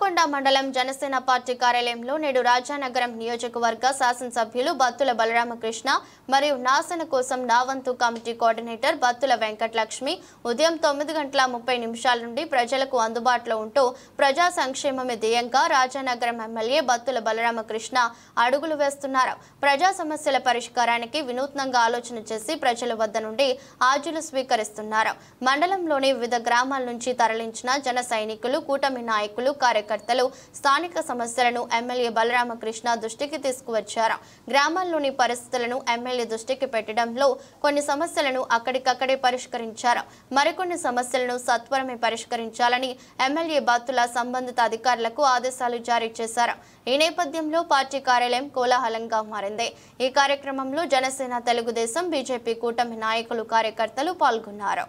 మండలం జనసేన పార్టీ కార్యాలయంలో నేడు రాజానగరం నియోజకవర్గ శాసనసభ్యులు బత్తుల బలరామకృష్ణ మరియు నాశన కోసం నావంతు కమిటీ కోఆర్డినేటర్ బత్తుల వెంకటలక్ష్మి ఉదయం తొమ్మిది గంటల ముప్పై నిమిషాల నుండి ప్రజలకు అందుబాటులో ఉంటూ ప్రజా సంక్షేమమే ధ్యేయంగా రాజానగరం ఎమ్మెల్యే బత్తుల బలరామకృష్ణ అడుగులు వేస్తున్నారు. ప్రజా సమస్యల పరిష్కారానికి వినూత్నంగా ఆలోచన చేసి ప్రజల వద్ద నుండి ఆజులు స్వీకరిస్తున్నారు. మండలంలోని వివిధ గ్రామాల నుంచి తరలించిన జన సైనికులు కూటమి నాయకులు కార్యకర్తలు స్థానిక సమస్యలను ఎమ్మెల్యే బలరామకృష్ణ దృష్టికి తీసుకువచ్చారు. గ్రామాల్లోని పరిస్థితులను ఎమ్మెల్యే దృష్టికి పెట్టడంలో కొన్ని సమస్యలను అక్కడికక్కడే పరిష్కరించారు. మరికొన్ని సమస్యలను సత్వరమే పరిష్కరించాలని ఎమ్మెల్యే బాతుల సంబంధిత అధికారులకు ఆదేశాలు జారీ చేశారు. ఈ నేపథ్యంలో పార్టీ కార్యాలయం కోలాహలంగా మారింది. ఈ కార్యక్రమంలో జనసేన తెలుగుదేశం బీజేపీ కూటమి నాయకులు కార్యకర్తలు పాల్గొన్నారు.